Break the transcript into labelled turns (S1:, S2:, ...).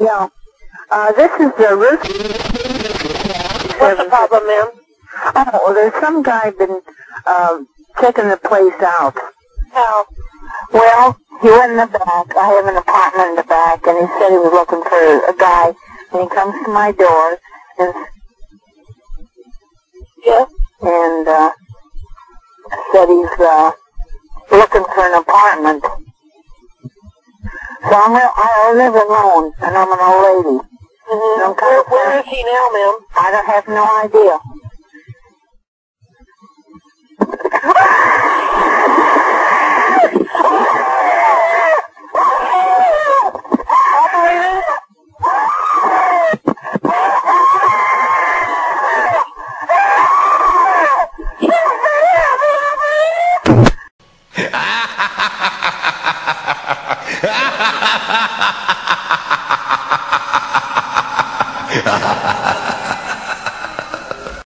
S1: Yeah. Uh, this is the roof.
S2: What's the problem, ma'am?
S1: Oh, well, there's some guy been uh, checking the place out.
S2: How?
S1: Well, he went in the back. I have an apartment in the back, and he said he was looking for a guy. And he comes to my door and
S2: Yes.
S1: and uh, said he's uh, looking for an apartment. So I'm gonna, I live alone, and I'm an old lady.
S2: Mm-hmm.
S1: I'm
S2: Where, where is he now, ma'am?
S1: I don't have no idea.
S2: Operator?
S3: Ha ha ha ha ha!